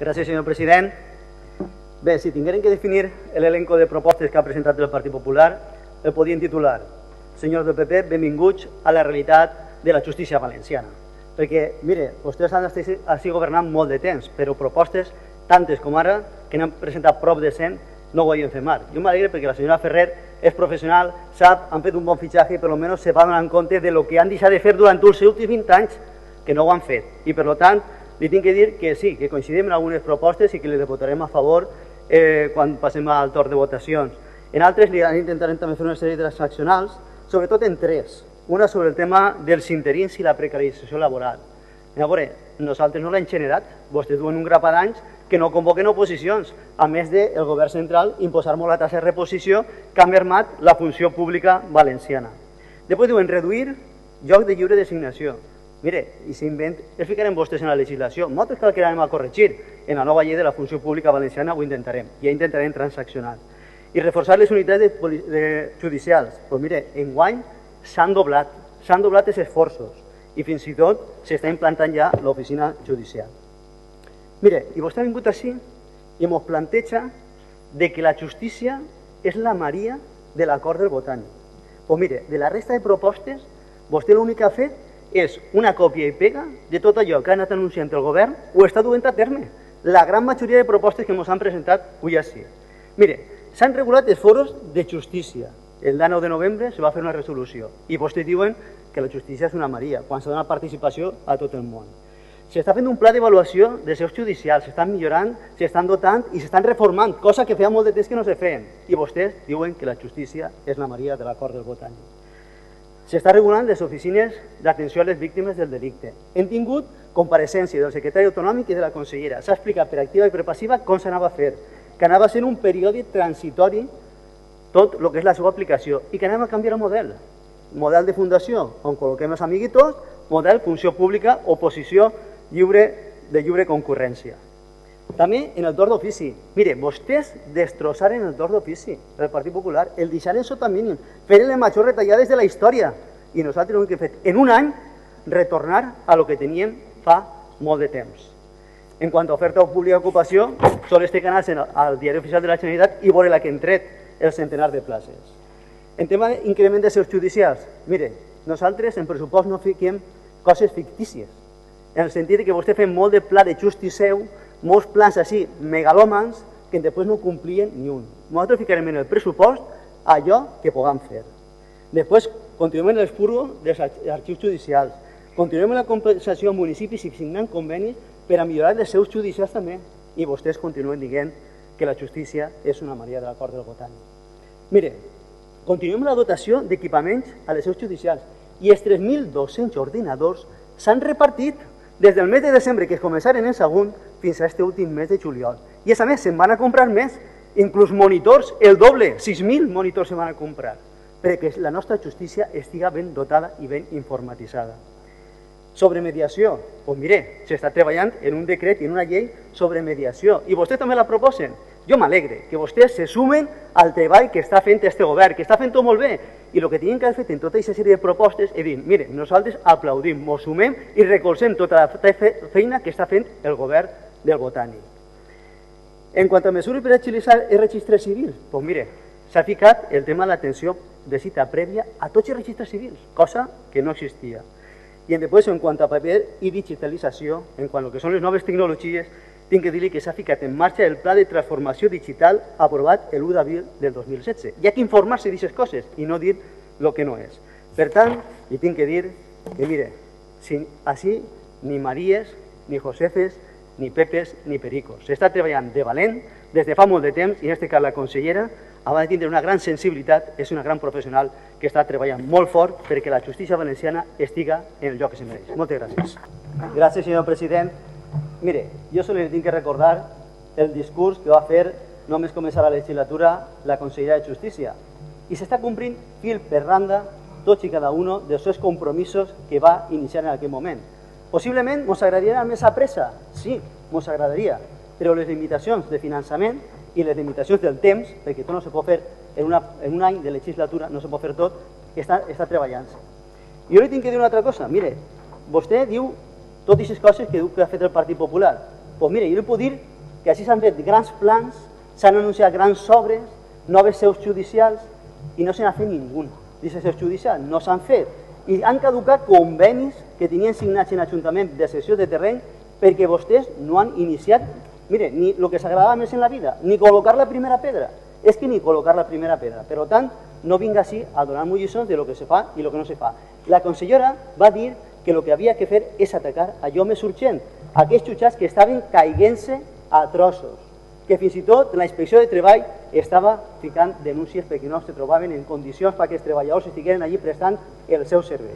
Gràcies, senyor president. Bé, si tingueren que definir l'elenco de propostes que ha presentat el Partit Popular, el podien titular Senyors del PP, benvinguts a la realitat de la justícia valenciana. Perquè, mire, vostès han estat així governant molt de temps, però propostes tantes com ara, que n'han presentat prop de 100, no ho havien fet mal. Jo m'alegre perquè la senyora Ferrer és professional, sap, han fet un bon fitxatge i per almenys se va donar compte de lo que han deixat de fer durant els últims 20 anys, que no ho han fet. I per tant, li tinc que dir que sí, que coincidim en algunes propostes i que les votarem a favor eh, quan passem al torn de votacions. En altres li intentarem també fer una sèrie de transaccionals, sobretot en tres. Una sobre el tema dels interins i la precarització laboral. A veure, nosaltres no l'hem generat, vostès duen un grapat d'anys que no convoquen oposicions, a més del de govern central imposar molt la tassa de reposició que ha mermat la funció pública valenciana. Després diuen reduir lloc de lliure designació. Mire, i si invent, els ficarem vostès en la legislació. Nosaltres que anem a corregir. En la nova llei de la funció pública valenciana ho intentarem. Ja intentarem transaccionar. I reforçar les unitats de, de judicials. Doncs pues mire, enguany s'han doblat, s'han doblat els esforços i fins i tot s'està implantant ja l'oficina judicial. Mire, i vostè ha vingut així i ens planteja de que la justícia és la Maria de l'acord del botànic. Doncs pues mire, de la resta de propostes, vostè l'únic que ha fet és una còpia i pega de tot allò que ha anat anunciant el govern o està duent a terme. La gran majoria de propostes que ens han presentat avui així. Mire, s'han regulat els foros de justícia. El 9 de novembre se va fer una resolució i vostès diuen que la justícia és una maria, quan s'ha donat participació a tot el món. S'està fent un pla d'avaluació de seus judicials, s'estan millorant, s'estan dotant i s'estan reformant, cosa que feia molt de temps que no se feien. I vostès diuen que la justícia és la maria de l'acord del botànic. S'està regulant les oficines d'atenció a les víctimes del delicte. Hem tingut compareixença del secretari autonòmic i de la consellera. S'ha explicat per activa i per passiva com s'anava a fer, que anava a ser un període transitori tot el que és la seva aplicació i que anem a canviar el model. Model de fundació, on col·loquem els amiguitos, model funció pública, oposició lliure de lliure concurrència. També en el torn d'ofici. Mire, vostès destrossaren el torn d'ofici del Partit Popular, el deixaren sota mínim, feren les majors retallades de la història. I nosaltres hem que fet en un any retornar a lo que teníem fa molt de temps. En quant a oferta pública d'ocupació, sols té que al diari oficial de la Generalitat i veure la que hem tret el centenar de places. En tema d'increment de seus judicials, mire, nosaltres en pressupost no fiquem coses fictícies, en el sentit que vostè fem molt de pla de justi seu, molts plans així megalòmans que després no complien ni un. Nosaltres ficarem en el pressupost allò que puguem fer. Després continuem en furgo dels arxius judicials, continuem la compensació a municipis i signant convenis per a millorar els seus judicials també. I vostès continuen dient que la justícia és una maria de l'acord del botànic. Mire, continuem la dotació d'equipaments a les seus judicials i els 3.200 ordinadors s'han repartit des del mes de desembre, que es començaren en segon, fins a este últim mes de juliol. I a més, se'n van a comprar més, inclús monitors, el doble, 6.000 monitors se van a comprar, perquè la nostra justícia estiga ben dotada i ben informatitzada. Sobre mediació, doncs mire, s'està treballant en un decret i en una llei sobre mediació, i vostès també la proposen. Jo m'alegre que vostès se sumen al treball que està fent este govern, que està fent tot molt bé, i el que tenim que haver fet en tota aquesta sèrie de propostes és dir, mire, nosaltres aplaudim, ens sumem i recolzem tota la feina que està fent el govern del Botànic. En quant a mesures per agilitzar el registre civil, doncs mire, s'ha ficat el tema de l'atenció de cita prèvia a tots els registres civils, cosa que no existia. I després, en quant a paper i digitalització, en quant a que són les noves tecnologies, tinc que dir-li que s'ha ficat en marxa el pla de transformació digital aprovat l'1 d'abril del 2016. Hi ha que informar-se d'aquestes coses i no dir el que no és. Per tant, li tinc que dir que, mire, si així ni Maries, ni Josefes, ni Pepes, ni Pericos. S'està treballant de valent des de fa molt de temps i en aquest cas la consellera, a de tindre una gran sensibilitat, és una gran professional que està treballant molt fort perquè la justícia valenciana estiga en el lloc que se mereix. Moltes gràcies. Gràcies, senyor president. Mire, jo solo li tinc que recordar el discurs que va fer només començar la legislatura la consellera de Justícia i s'està complint fil per randa tots i cada un dels seus compromisos que va iniciar en aquell moment. Possiblement ens agradaria més a pressa, sí, ens agradaria, però les limitacions de finançament i les limitacions del temps, perquè tot no se pot fer en, una, en un any de legislatura, no se pot fer tot, està, està treballant-se. Jo li tinc que dir una altra cosa. Mire, vostè diu totes aquestes coses que diu que ha fet el Partit Popular. Doncs pues mire, jo li puc dir que així s'han fet grans plans, s'han anunciat grans obres, noves seus judicials, i no se n'ha fet ninguna. Dice seus judicials, no s'han fet. I han caducat convenis que tenien signats en l'Ajuntament de sessió de terreny perquè vostès no han iniciat, mire, ni el que s'agradava més en la vida, ni col·locar la primera pedra. És que ni col·locar la primera pedra. Per tant, no vinga així a donar-me lliçons de lo que se fa i lo que no se fa. La consellera va dir que el que havia que fer és atacar allò més urgent, aquells jutjats que estaven caiguent-se a trossos, que fins i tot la inspecció de treball estava ficant denúncies perquè no se trobaven en condicions perquè els treballadors estigueren allí prestant el seu servei.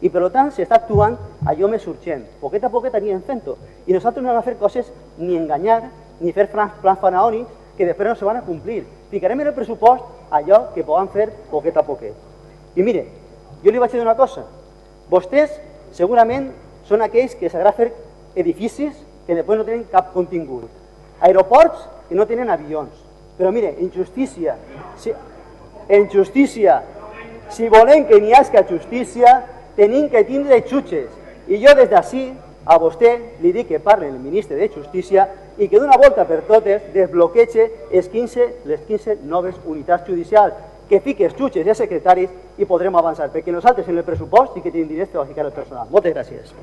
I per tant s'està actuant allò més urgent. Poquet a poquet anirem fent-ho. I nosaltres no hem fer coses ni enganyar, ni fer plans, fanaònics que després no se van a complir. Ficarem en el pressupost allò que poden fer poquet a poquet. I mire, jo li vaig dir una cosa. Vostès segurament són aquells que s'agrada fer edificis que després no tenen cap contingut. Aeroports que no tenen avions. Però mire, en justícia, si, en justícia, si volem que n'hi hagi justícia, tenim que tindre xutxes. I jo des d'ací a vostè li dic que parli el ministre de Justícia i que d'una volta per totes desbloqueja les 15, les 15 noves unitats judicials, que fiqui els jutges i els secretaris i podrem avançar, perquè nosaltres en el pressupost sí que tenim diners per a ficar el personal. Moltes gràcies.